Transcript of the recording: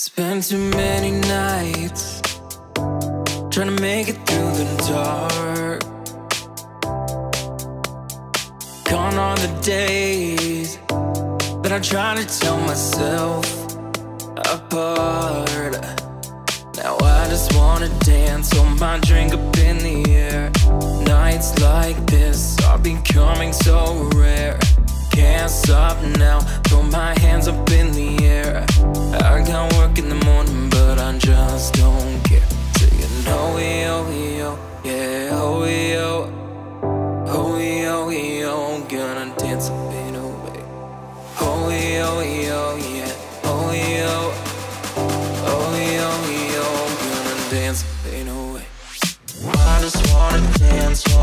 Spent too many nights trying to make it through the dark. Gone are the days that I try to tell myself apart. Now I just wanna dance, hold my drink up in the air. Nights like this are becoming so rare. Can't stop now, throw my hands up in the been away. Oh, oh, oh, yeah. Oh, oh, dance, I just wanna dance.